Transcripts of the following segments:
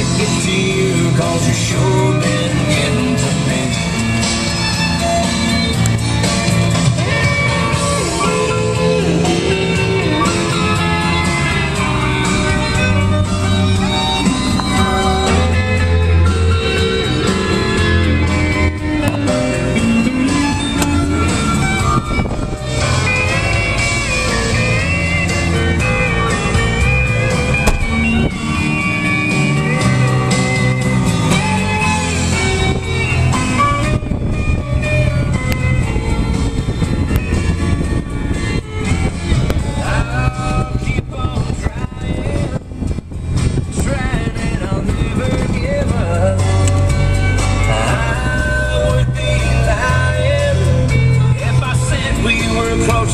gotta get to you, cause you sure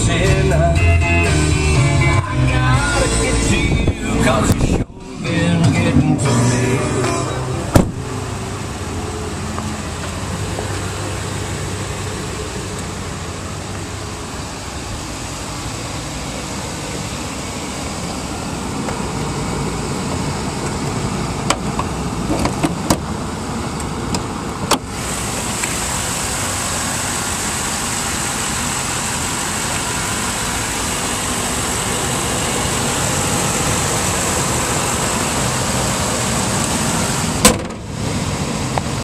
were. I gotta get to you, sure been getting me.